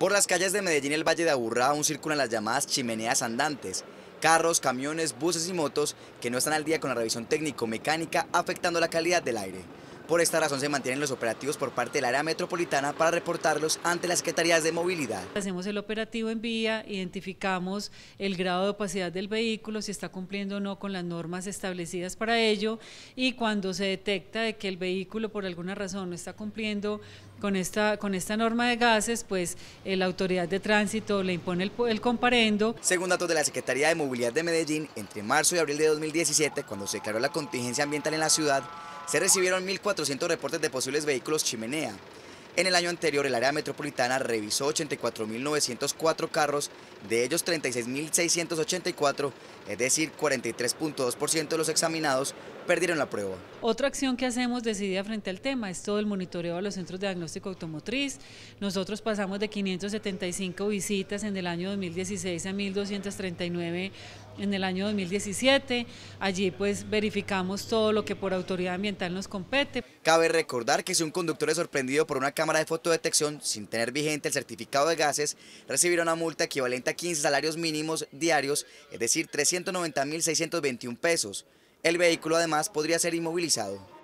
Por las calles de Medellín y el Valle de Aburrá aún circulan las llamadas chimeneas andantes, carros, camiones, buses y motos que no están al día con la revisión técnico-mecánica afectando la calidad del aire. Por esta razón se mantienen los operativos por parte del área metropolitana para reportarlos ante las secretarías de movilidad. Hacemos el operativo en vía, identificamos el grado de opacidad del vehículo, si está cumpliendo o no con las normas establecidas para ello y cuando se detecta de que el vehículo por alguna razón no está cumpliendo con esta, con esta norma de gases, pues eh, la autoridad de tránsito le impone el, el comparendo. Según datos de la Secretaría de Movilidad de Medellín, entre marzo y abril de 2017, cuando se declaró la contingencia ambiental en la ciudad, se recibieron 1.400 reportes de posibles vehículos chimenea. En el año anterior, el área metropolitana revisó 84.904 carros, de ellos 36.684, es decir, 43.2% de los examinados perdieron la prueba. Otra acción que hacemos decidida frente al tema es todo el monitoreo a los centros de diagnóstico automotriz. Nosotros pasamos de 575 visitas en el año 2016 a 1.239 en el año 2017. Allí pues verificamos todo lo que por autoridad ambiental nos compete. Cabe recordar que si un conductor es sorprendido por una cámara de fotodetección sin tener vigente el certificado de gases, recibirá una multa equivalente a 15 salarios mínimos diarios, es decir, 390.621 pesos. El vehículo además podría ser inmovilizado.